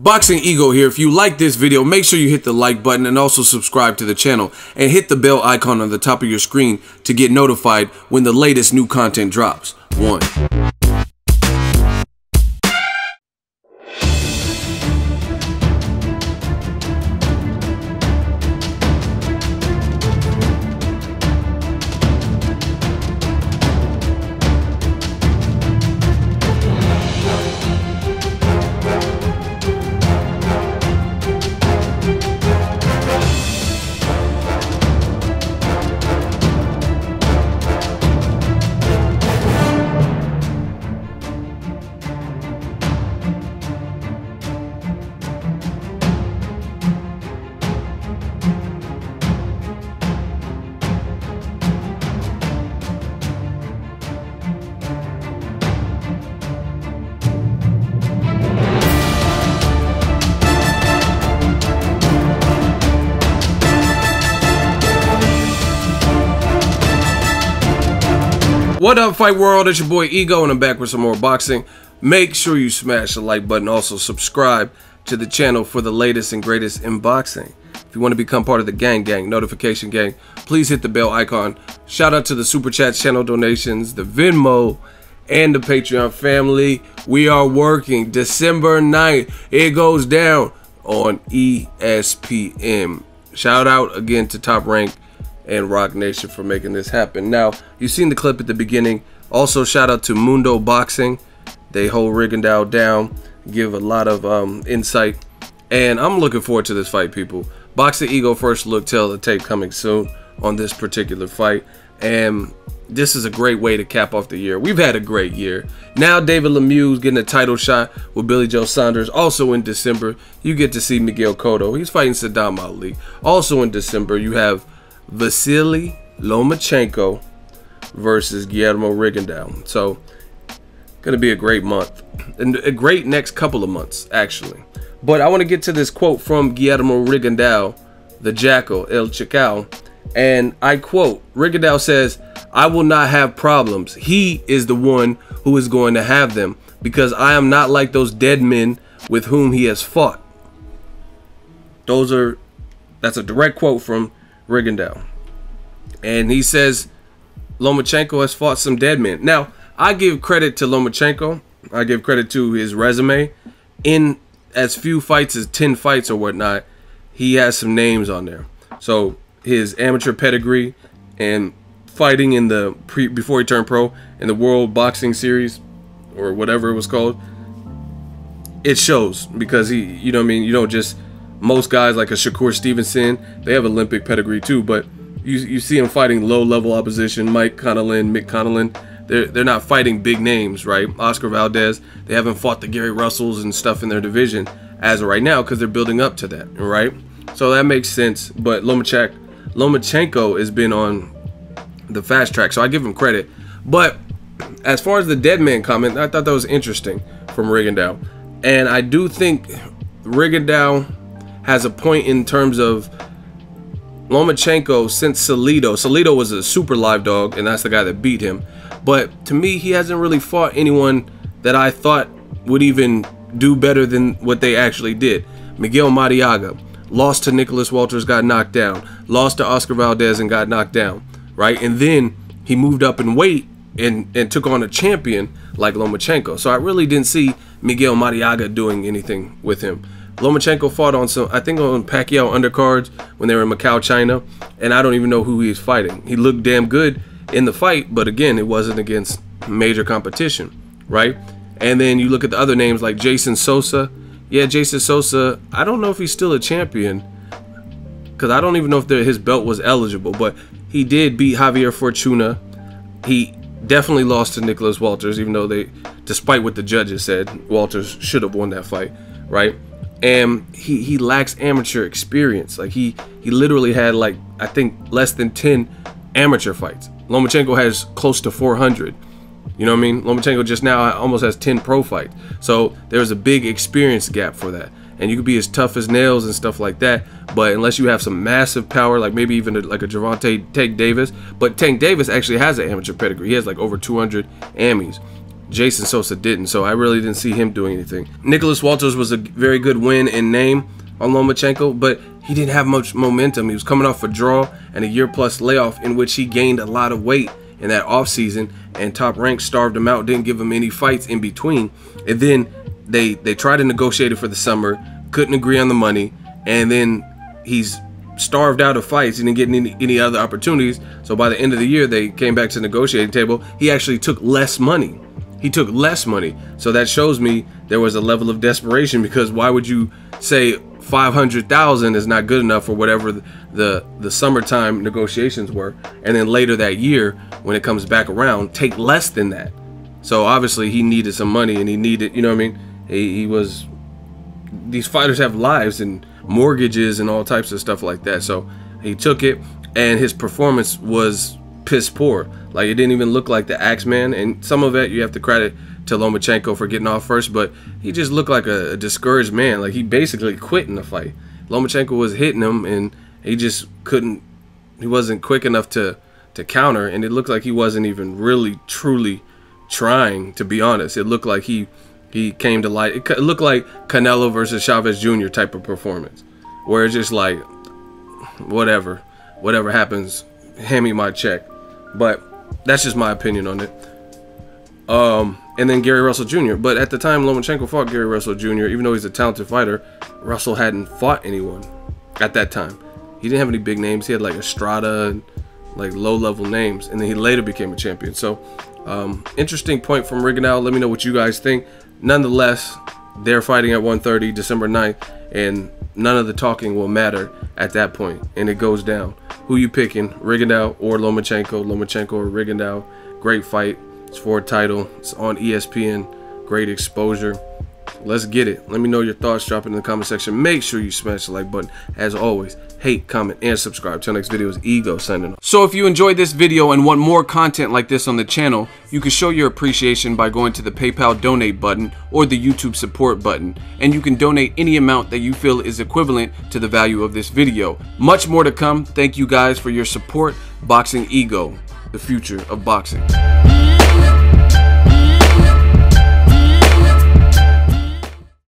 Boxing Ego here. If you like this video, make sure you hit the like button and also subscribe to the channel and hit the bell icon on the top of your screen to get notified when the latest new content drops. One. What up, Fight World? It's your boy Ego, and I'm back with some more boxing. Make sure you smash the like button. Also, subscribe to the channel for the latest and greatest in boxing. If you want to become part of the gang gang, notification gang, please hit the bell icon. Shout out to the Super Chat channel donations, the Venmo, and the Patreon family. We are working December 9th. It goes down on ESPN. Shout out again to Top Rank and Roc Nation for making this happen. Now, you've seen the clip at the beginning. Also, shout out to Mundo Boxing. They hold Rigondeaux down, give a lot of um, insight. And I'm looking forward to this fight, people. Boxing Ego first look tell the tape coming soon on this particular fight. And this is a great way to cap off the year. We've had a great year. Now David Lemieux's getting a title shot with Billy Joe Saunders. Also in December, you get to see Miguel Cotto. He's fighting Saddam Ali. Also in December, you have Vasily Lomachenko versus Guillermo Rigondeaux. So, going to be a great month and a great next couple of months, actually. But I want to get to this quote from Guillermo Rigondeaux, the Jackal, El Chacal. And I quote Rigondeaux says, I will not have problems. He is the one who is going to have them because I am not like those dead men with whom he has fought. Those are, that's a direct quote from Rigondeaux. And he says Lomachenko has fought some dead men. Now, I give credit to Lomachenko. I give credit to his resume. In as few fights as 10 fights or whatnot, he has some names on there. So his amateur pedigree and fighting in the pre before he turned pro in the World Boxing Series or whatever it was called, it shows because he, you know, I mean, you don't just most guys like a Shakur Stevenson, they have Olympic pedigree too, but you you see them fighting low level opposition, Mike Conlan, Mick Conlan. They're they're not fighting big names, right? Oscar Valdez, they haven't fought the Gary Russells and stuff in their division as of right now because they're building up to that, right? So that makes sense. But Lomachenko, Lomachenko has been on the fast track, so I give him credit. But as far as the dead man comment, I thought that was interesting from Rigondeaux, and I do think Rigondeaux has a point in terms of Lomachenko since Salido. Salido was a super live dog, and that's the guy that beat him. But to me, he hasn't really fought anyone that I thought would even do better than what they actually did. Miguel Marriaga lost to Nicholas Walters, got knocked down. Lost to Oscar Valdez and got knocked down. Right, and then he moved up in weight and and took on a champion like Lomachenko. So I really didn't see Miguel Marriaga doing anything with him. Lomachenko fought on some, I think on Pacquiao undercards when they were in Macau, China, and I don't even know who he's fighting. He looked damn good in the fight, but again, it wasn't against major competition, right? And then you look at the other names like Jason Sosa. Yeah, Jason Sosa, I don't know if he's still a champion because I don't even know if his belt was eligible, but he did beat Javier Fortuna. He definitely lost to Nicholas Walters, even though they, despite what the judges said, Walters should have won that fight, right? And he he lacks amateur experience. Like he he literally had like I think less than 10 amateur fights. Lomachenko has close to 400. You know what I mean? Lomachenko just now almost has 10 pro fights. So there's a big experience gap for that. And you could be as tough as nails and stuff like that, but unless you have some massive power, like maybe even a, like a Gervonta Tank Davis, but Tank Davis actually has an amateur pedigree. He has like over 200 Amis. Jason Sosa didn't, so I really didn't see him doing anything. Nicholas Walters was a very good win in name on Lomachenko, but he didn't have much momentum. He was coming off a draw and a year plus layoff in which he gained a lot of weight in that offseason and top rank starved him out, didn't give him any fights in between. And then they they tried to negotiate it for the summer, couldn't agree on the money, and then he's starved out of fights. He didn't get any, any other opportunities. So by the end of the year, they came back to the negotiating table. He actually took less money. He took less money. So that shows me there was a level of desperation because why would you say 500,000 is not good enough for whatever the, the summertime negotiations were and then later that year when it comes back around take less than that. So obviously he needed some money and he needed, you know what I mean? He, he was these fighters have lives and mortgages and all types of stuff like that. So he took it, and his performance was piss poor. Like it didn't even look like the Axeman, and some of it you have to credit to Lomachenko for getting off first, but he just looked like a, a discouraged man. Like he basically quit in the fight. Lomachenko was hitting him, and he just couldn't. He wasn't quick enough to to counter, and it looked like he wasn't even really truly trying. To be honest, it looked like he he came to light. It looked like Canelo versus Chavez Jr. type of performance, where it's just like, whatever, whatever happens, hand me my check. But that's just my opinion on it. Um, and then Gary Russell Jr. But at the time Lomachenko fought Gary Russell Jr., even though he's a talented fighter, Russell hadn't fought anyone at that time. He didn't have any big names. He had like Estrada and like low level names, and then he later became a champion. So, um, interesting point from Rigondeaux. Let me know what you guys think nonetheless, they're fighting at 1:30 December 9th, and none of the talking will matter at that point, and it goes down. Who you picking, Rigondeaux or Lomachenko? Lomachenko or Rigondeaux? Great fight. It's for a title. It's on ESPN. Great exposure. Let's get it. Let me know your thoughts. Drop it in the comment section. Make sure you smash the like button. As always, hate, comment, and subscribe. Till next video is Ego signing off. So if you enjoyed this video and want more content like this on the channel, you can show your appreciation by going to the PayPal donate button or the YouTube support button. And you can donate any amount that you feel is equivalent to the value of this video. Much more to come. Thank you guys for your support. Boxing Ego, the future of boxing.